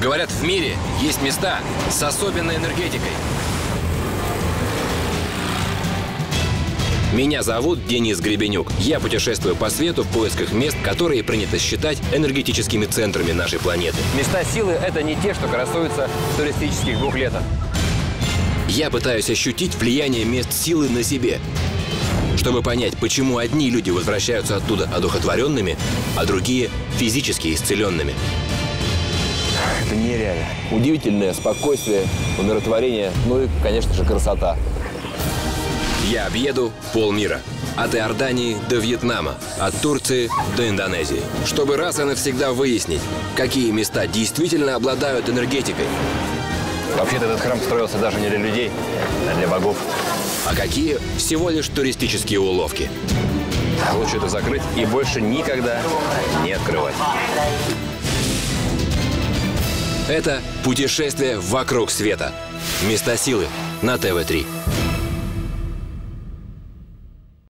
Говорят, в мире есть места с особенной энергетикой. Меня зовут Денис Гребенюк. Я путешествую по свету в поисках мест, которые принято считать энергетическими центрами нашей планеты. Места силы – это не те, что красуются в туристических буклетах. Я пытаюсь ощутить влияние мест силы на себе, чтобы понять, почему одни люди возвращаются оттуда одухотворенными, а другие – физически исцеленными. Нереально. Удивительное спокойствие, умиротворение, ну и, конечно же, красота. Я объеду полмира. От Иордании до Вьетнама, от Турции до Индонезии. Чтобы раз и навсегда выяснить, какие места действительно обладают энергетикой, Вообще-то этот храм строился даже не для людей, а для богов. а какие всего лишь туристические уловки. Лучше это закрыть и больше никогда не открывать. Это путешествие вокруг света. Места силы на ТВ-3.